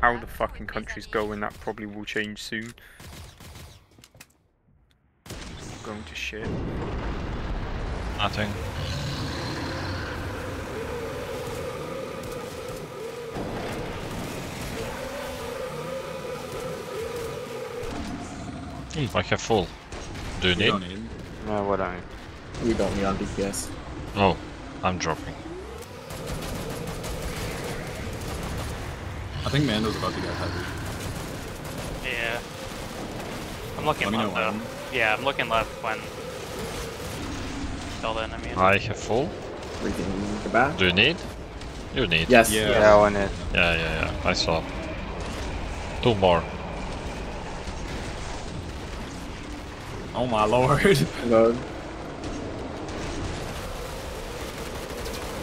how the fucking country's going, that probably will change soon. Going to shit. Nothing. I have full. Do you We need? don't need. No, what I We don't need on DPS. Oh, I'm dropping. I think Mando's about to get heavy. Yeah. I'm looking Let left though. when. Yeah, I'm looking left when. Till then, I mean. I have full. We can go back. Do you need? You need. Yes. Yeah. Yeah, I want it. Yeah, yeah, yeah. I saw. Two more. Oh my lord. Load.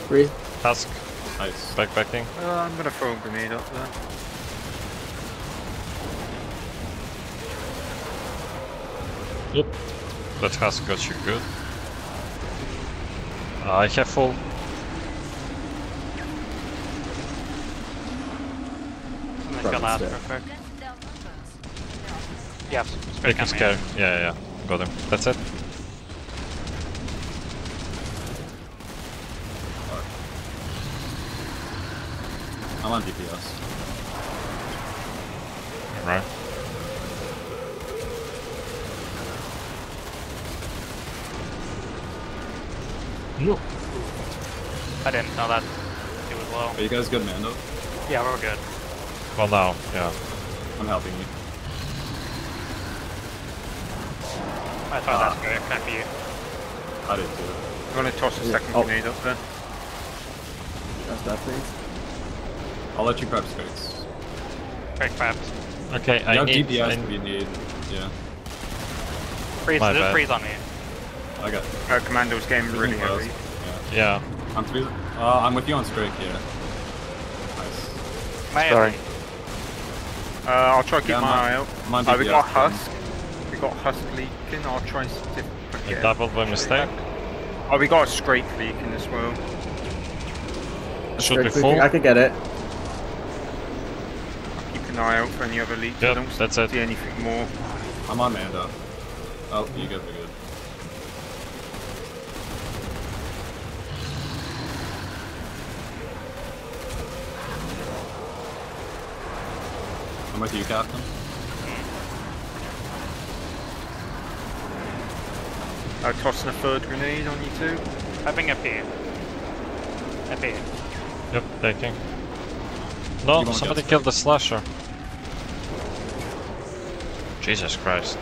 Three. Task. Nice. Backpacking. Uh, I'm gonna throw a grenade up there. Yep. That has got you good. I have full. I'm gonna ask stay. real quick. Yeah, s- straight Make him coming. scare. Yeah, yeah, yeah. Got him. That's it. I'm on DPS. Right. No. I didn't know that it was low. Are you guys good, Mando? Yeah, we're good. Well, now, yeah. I'm helping you. I thought Ah. that's good. It can't be you. I did too. I'm gonna toss a Yeah. second Oh. grenade up there. That's that, please. I'll let you prep space. Very fast. Okay, You I have need. DPS I- if you need. Yeah, Freeze, My just freeze on me. I got. Uh, Commando's game really close. heavy. Yeah. Yeah. I'm freezing. Uh, I'm with you on strike. Yeah. Nice. My Sorry. Uh, I'll try to keep Yeah, I'm my eye out. I'm on Uh, we got DPS, Husk. We got Husk leaking. I'll try and see if I I can get doubled by mistake. Oh, we got a scrape leaking as well. Should be Straight full. I could get it. Keep an eye out for any other leaks. I Yep, don't that's it. anything more. I'm on Mando. Oh, you guys are good. I'm with you, Captain. I'm tossing a third grenade on you too. Having a P. A P. Yep, taking. No, You won't somebody killed the slasher. Jesus Christ.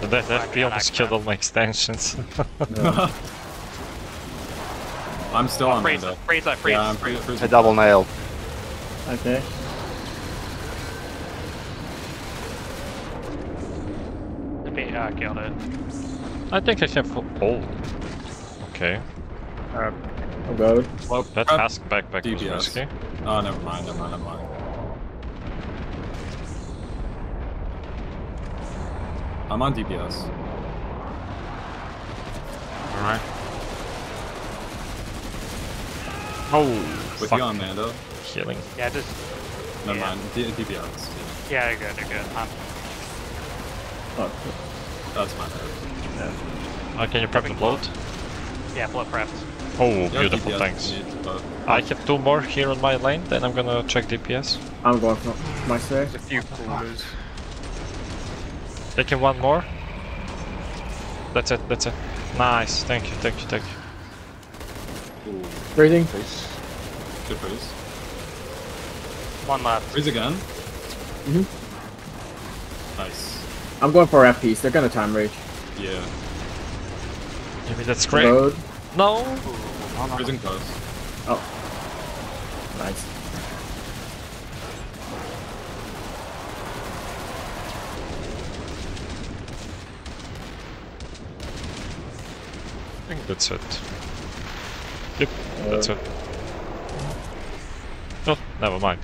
The death I FP almost killed all my extensions. I'm still on Freeze, Mando. freeze that, freeze. Yeah, I'm free, freezing. A double nail. Okay. A P, uh, killed it. I think I have full. Oh. Okay. Uh, I'll go. Well, That prep- task backpack was DPS. risky. Oh, never mind, never mind, never mind. I'm on DPS. Alright. Oh, With fuck. you on Mando. Healing. Yeah, just. Never Yeah. mind. D- DPS. Yeah, you're good, you're good. Oh, That's my Yeah. Uh, can you prep the bloat? yeah, blood prepped. Oh, You beautiful, DPS thanks. need, but I have two more here on my lane, then I'm gonna check DPS. I'm going for my spare. there's a few crawlers. Taking one more. That's it, that's it. Nice, thank you, thank you, thank you. Ooh, Breathing. good freeze. One left. Freeze again. Mm hmm Nice. I'm going for FPs. They're gonna time rage. Yeah. Maybe that's great. Load. No! Freezing close. Oh. Nice. I think that's it. Yep, that's Uh, it. Oh, never mind.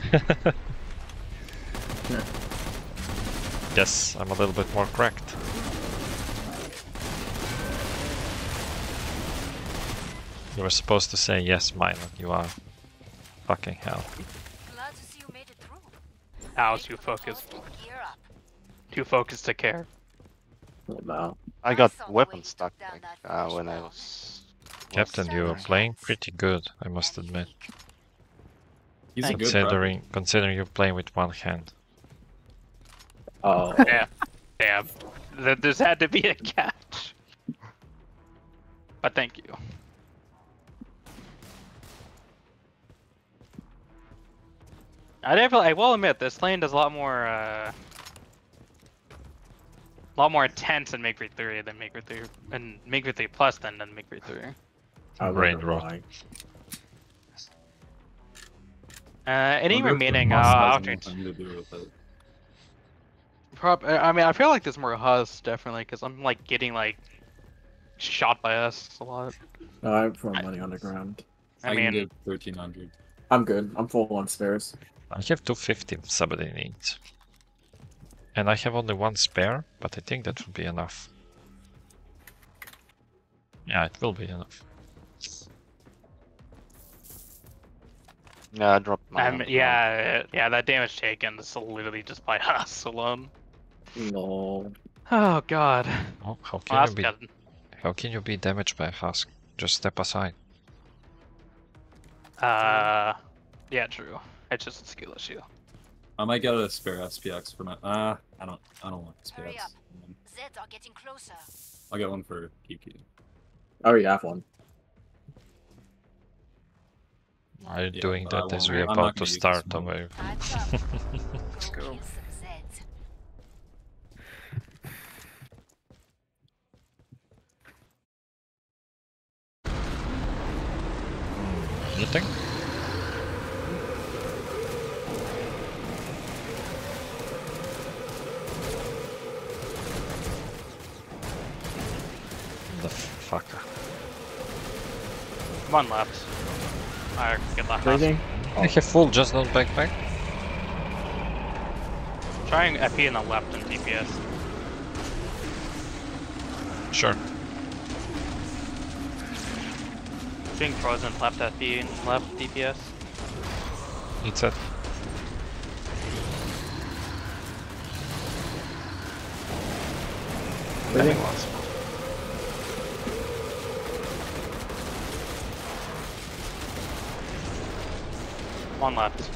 Yeah. Yes, I'm a little bit more cracked. You were supposed to say yes, Milo. You are fucking hell. Glad to see you made it through. I was too focused. Too focused to care. No. I got weapon stuck like, uh, when I was. Captain, you are playing pretty good, I must admit. He's a good Considering considering you're playing with one hand. Oh. Yeah. Damn. Th- There's had to be a catch. But thank you. I definitely, I will admit, this lane does a lot more, uh, a lot more intense in Make 3 than Make 3 and Make 3 Plus than than Make 3. I Brain wonder rot. Uh, any Wonder if the remaining uh, moss has alternate to do it. Prob- I I mean, I feel like there's more Hus definitely because I'm like getting like shot by us a lot. No, I'm for money underground. I, I, mean, can give 1300. I'm good. I'm full on spares. I have 250 if somebody needs. And I have only one spare, but I think that will be enough. Yeah, it will be enough. Yeah, I dropped my. um, yeah, yeah, that damage taken is literally just by us alone. No. Oh god. Oh, how can that's you be good. how can you be damaged by a husk? Just step aside. Uh, yeah, true. It's just a skill issue. I might get a spare SPX for my. Uh, I don't. I don't want Hurry SPX. up. Zeds are getting closer. I'll get one for Kiki. I already have one. Are you Yeah, doing that as we're about gonna start this a one. wave? Time's. Let's Go go. kill. Nothing? One left. I get the Hus. Freezing? I have full just not backpack. Trying FP in the left and DPS. Sure. Doing frozen left FP and left DPS. It's a Freezing? One left.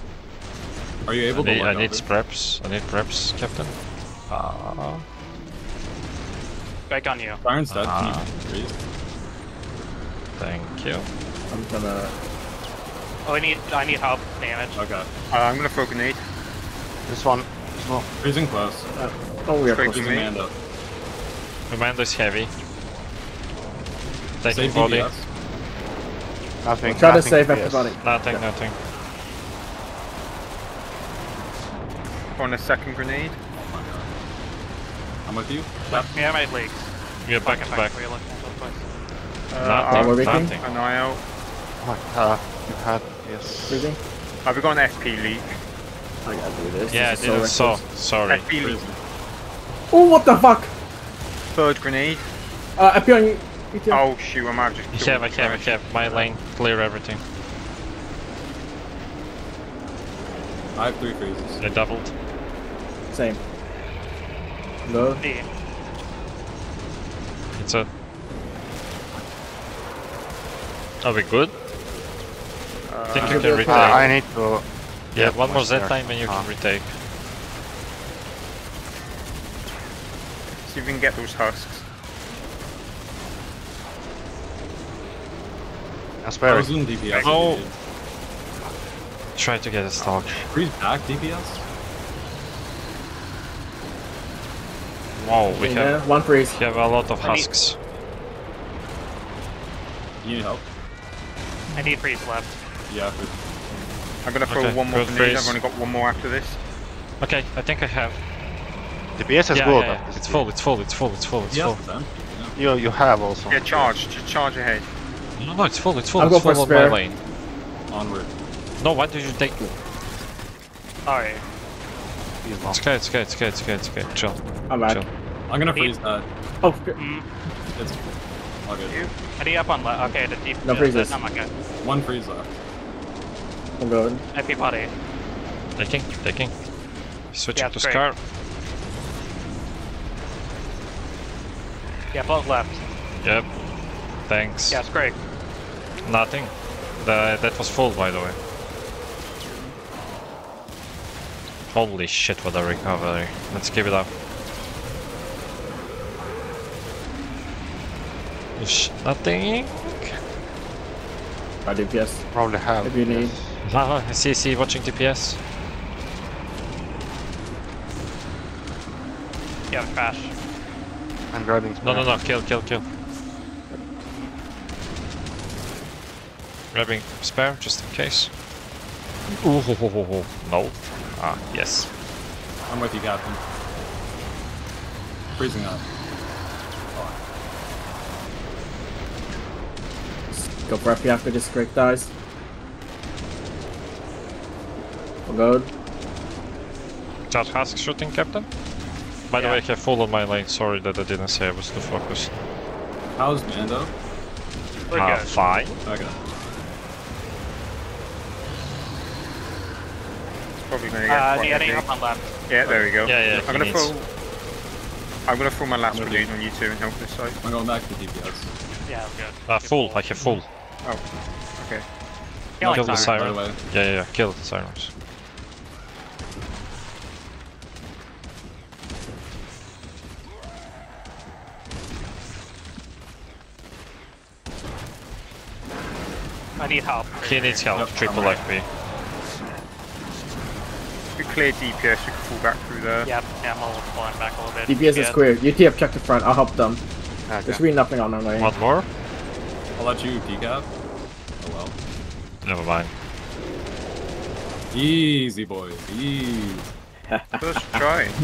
Are you I able to need, I need over? preps. I need preps, Captain. Ah, Back on you. Byron's dead. Can Ah. you thank you. I'm gonna. Oh, I need I need help damage. Okay. Uh, I'm gonna throw a grenade. This one. No. Freezing close. Uh, oh, we are close. to me. Amanda. Is heavy. Taking Save body. DPS. Nothing. Try to save PS. everybody. Nothing, Yeah. nothing. On a second grenade. Oh my god. I'm with you. Left me, Yeah, my leaks. You're back to back. Where you're looking at. Uh, Nothing, we're I'll- making? An eye out. Oh my god. You had. Yes. Freezing? Have we got an FP leak? I gotta do this. Yeah, I this is so didn't saw. Sorry. FP leak. Oh, what the fuck? Third grenade. Uh, appear on you. Oh shoot, I might have just I killed have, I the have, I trash. have. My lane, clear everything. I have three freezes. I doubled. Same. No. D. It's a. Are we good? Uh, think you can be retake. Uh, I need to. yeah, one more Z time and you Ah. can retake. see if we can get those husks. I I spare was it. in DPS. Oh. Try to get a stock. Freeze back DPS. Wow, we Yeah, have one freeze. we have a lot of I need- husks. You need help? I need freeze left. Yeah. freeze. I'm gonna throw Okay, one more good grenade. freeze. I've only got one more after this. Okay, I think I have. DPS is yeah, good. yeah, yeah. It's game. full, it's full, it's full, it's full, it's Yes, full. then. You you have also. Yeah, charge. Just charge ahead. No, no, it's full, it's full, I'll it's go for full on spare. my lane. Onward. No, why did you take... Sorry. He's not. It's okay, it's okay, it's okay, it's okay, it's okay. Chill, I'm back. chill. I'm gonna freeze that. Oh, good. Mm, It's all good. I need up on left. Okay, the deep. No yeah, freezes. I'm okay. One freeze left. I'm good. FP body. Taking, taking. Switching Yeah, to it's great. Scar. Yeah, both left. Yep. Thanks. Yeah, it's great. Nothing. The, that was full, by the way. Holy shit, what a recovery. Let's give it up. Oosh, Nothing. Got DPS. Probably have. If you need. Lava, see, see, watching DPS. Yeah, crash. I'm grabbing. No, no, no, kill, kill, kill. Grabbing spare, just in case. Ooh, ho, ho, ho, ho. no. Ah, yes. I'm with you, Captain. Freezing up. Go for FP after this Greg dies. We're good. Charge Husk shooting, Captain. By the way, I have full on my lane. Sorry that I didn't say I was too focused. How's Mando? We're Ah, good. fine. Okay. Probably gonna get Uh, quite heavy. up on left. Yeah, there we go. Yeah, yeah, I'm gonna needs- throw. I'm gonna throw my last I'm with balloon you. on you two and help this side. I'm going back to DPS. Yeah, we're good. Uh, full, I have full. Oh, okay. Kill Kill the siren. Siren. Yeah, yeah, yeah, kill the sirens. I need help. He needs help, Yep, triple I'm FP. If we clear DPS, you can fall back through there. Yep, yeah, I'm almost pulling back a little bit. DPS is Yeah. clear. UTF check the front. I'll help them. Okay. There's really nothing on our lane. One more? I'll let you decap. Oh well. Never mind. Easy, boys. Easy. First try.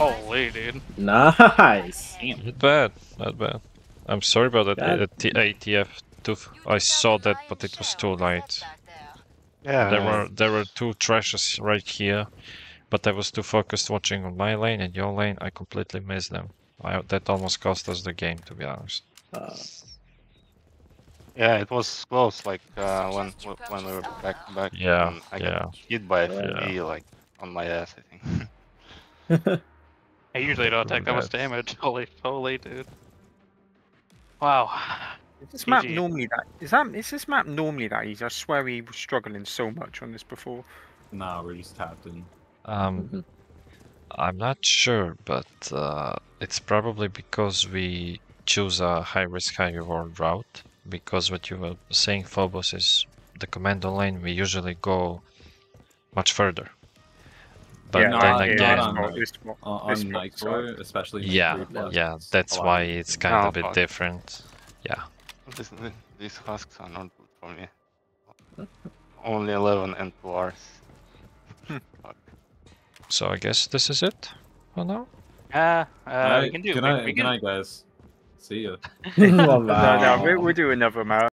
oh, Holy, dude. Nice. Not bad, not bad. I'm sorry about that God. uh, ATF. Too f- I saw that, but it was too late. Yeah. There were there were two trashes right here, but I was too focused watching on my lane and your lane. I completely missed them. I, that almost cost us the game, to be honest. Uh, Yeah, it was close. Like uh, when when we were back back. Yeah, I yeah. got hit by a Yeah. FP like on my ass. I think. I usually don't take that much damage. Holy, holy, dude. Wow. Is this map normally that? Is that? Is this map normally that easy? I swear we were struggling so much on this before. Nah, we're just tapped in. Um, Mhm. I'm not sure, but uh, it's probably because we choose a high risk, high reward route. Because what you were saying, Phobos, is the commando lane. We usually go much further. But yeah, then not- yeah, again, not on this spot, the- On, this on spot, Night sorry. Core, especially. yeah, yeah, that's why it's kind Oh, of a bit different. Yeah. This, these husks are not good for me. Only 11 and 2 hours. So I guess this is it for now. Yeah, uh, Alright, we can do. Good night, we good can, night, guys. See ya. well, No, no, we'll, we'll do another map.